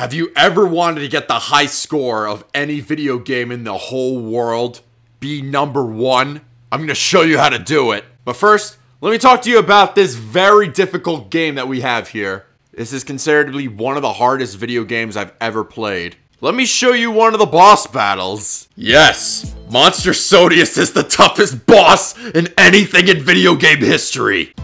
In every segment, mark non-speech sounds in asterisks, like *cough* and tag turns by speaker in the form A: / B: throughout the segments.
A: Have you ever wanted to get the high score of any video game in the whole world? Be number one? I'm gonna show you how to do it. But first, let me talk to you about this very difficult game that we have here. This is considered to be one of the hardest video games I've ever played. Let me show you one of the boss battles. Yes, Monster Sodius is the toughest boss in anything in video game history.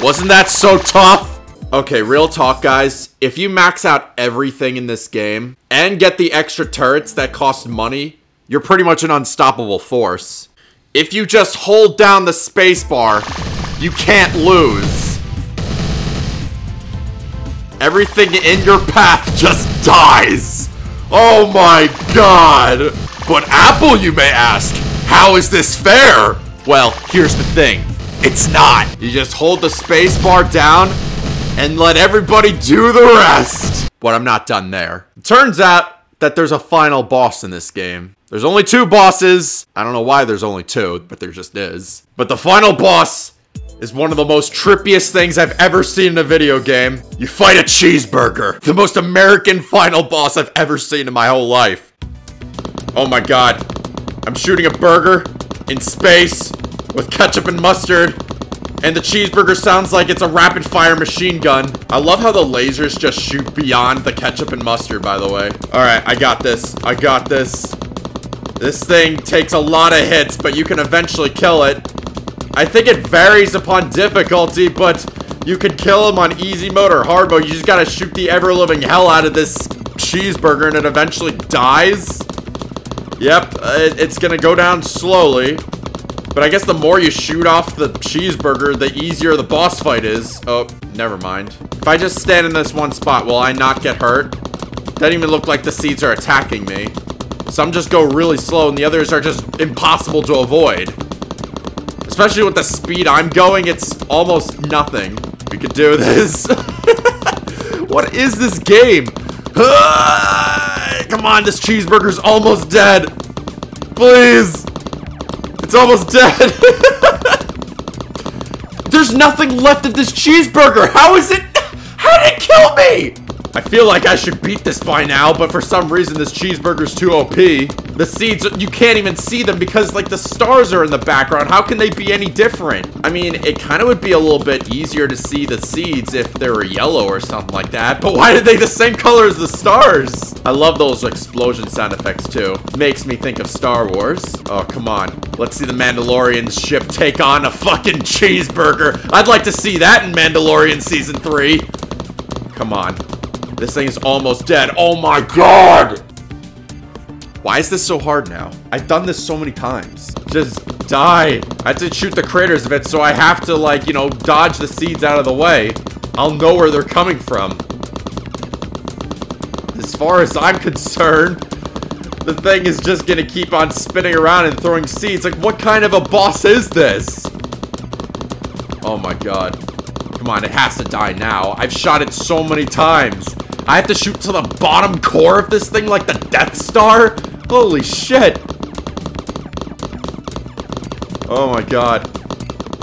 A: Wasn't that so tough? Okay, real talk, guys. If you max out everything in this game and get the extra turrets that cost money, you're pretty much an unstoppable force. If you just hold down the spacebar, you can't lose. Everything in your path just dies. Oh my god. But Apple, you may ask, how is this fair? Well, here's the thing. It's not. You just hold the spacebar down and let everybody do the rest. But I'm not done there. Turns out that there's a final boss in this game. There's only two bosses. I don't know why there's only two, but there just is. But the final boss is one of the most trippiest things I've ever seen in a video game. You fight a cheeseburger. The most American final boss I've ever seen in my whole life. Oh my god. I'm shooting a burger in space with ketchup and mustard. And the cheeseburger sounds like it's a rapid fire machine gun. I love how the lasers just shoot beyond the ketchup and mustard, by the way. Alright, I got this. I got this. This thing takes a lot of hits, but you can eventually kill it. I think it varies upon difficulty, but you can kill him on easy mode or hard mode. You just gotta shoot the ever-living hell out of this cheeseburger and it eventually dies. Yep, uh, it's gonna go down slowly. But I guess the more you shoot off the cheeseburger, the easier the boss fight is. Oh, never mind. If I just stand in this one spot, will I not get hurt? Doesn't even look like the seeds are attacking me. Some just go really slow and the others are just impossible to avoid. Especially with the speed I'm going, it's almost nothing. We could do this. *laughs* what is this game? Come on, this cheeseburger's almost dead. Please. It's almost dead. There's nothing left of this cheeseburger. How is it? How did it kill me? I feel like I should beat this by now, but for some reason this cheeseburger's too OP. The seeds, you can't even see them because like the stars are in the background. How can they be any different? I mean, it kind of would be a little bit easier to see the seeds if they were yellow or something like that. But why are they the same color as the stars? I love those explosion sound effects too. Makes me think of Star Wars. Oh, come on. Let's see the Mandalorian ship take on a fucking cheeseburger. I'd like to see that in Mandalorian Season 3. Come on. This thing is almost dead. Oh my god! Why is this so hard now? I've done this so many times. Just die. I to shoot the craters of it, so I have to, like, you know, dodge the seeds out of the way. I'll know where they're coming from. As far as I'm concerned, the thing is just gonna keep on spinning around and throwing seeds. Like, what kind of a boss is this? Oh my god. Come on, it has to die now. I've shot it so many times. I have to shoot to the bottom core of this thing like the Death Star? Holy shit. Oh my god.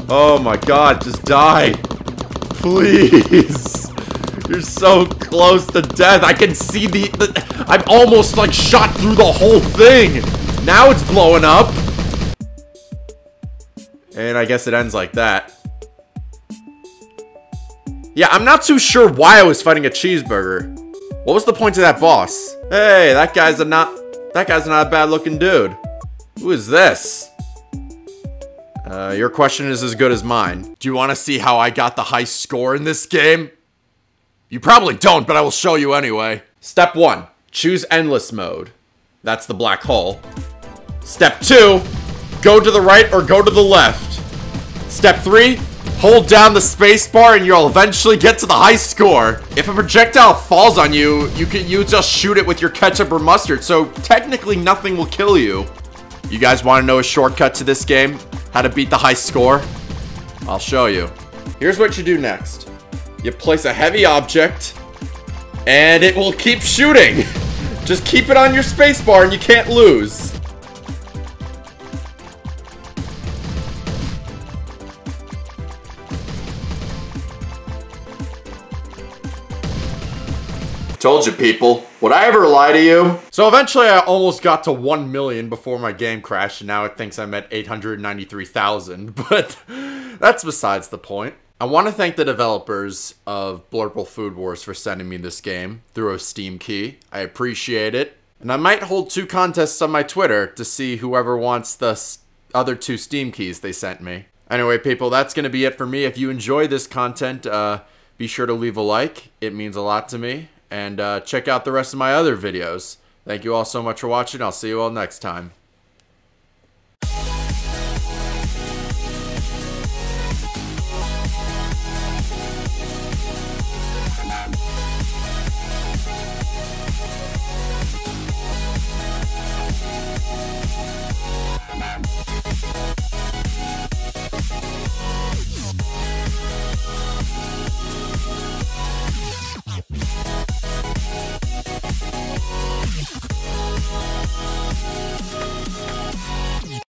A: Oh my god, just die. Please. *laughs* You're so close to death. I can see the, the... I'm almost like shot through the whole thing. Now it's blowing up. And I guess it ends like that. Yeah, I'm not too sure why I was fighting a cheeseburger. What was the point of that boss? Hey, that guy's a not... That guy's not a bad looking dude. Who is this? Uh, your question is as good as mine. Do you want to see how I got the high score in this game? You probably don't, but I will show you anyway. Step 1. Choose Endless Mode. That's the black hole. Step 2. Go to the right or go to the left. Step 3. Hold down the spacebar and you'll eventually get to the high score. If a projectile falls on you, you can you just shoot it with your ketchup or mustard, so technically nothing will kill you. You guys want to know a shortcut to this game? How to beat the high score? I'll show you. Here's what you do next. You place a heavy object, and it will keep shooting. *laughs* Just keep it on your spacebar and you can't lose.
B: Told you, people. Would I ever lie to you?
A: So eventually I almost got to 1 million before my game crashed, and now it thinks I'm at 893,000, *laughs* but that's besides the point. I want to thank the developers of Blurple Food Wars for sending me this game through a Steam key. I appreciate it. And I might hold two contests on my Twitter to see whoever wants the other two Steam keys they sent me. Anyway, people, that's going to be it for me. If you enjoy this content, uh, be sure to leave a like. It means a lot to me. And uh, check out the rest of my other videos. Thank you all so much for watching. I'll see you all next time.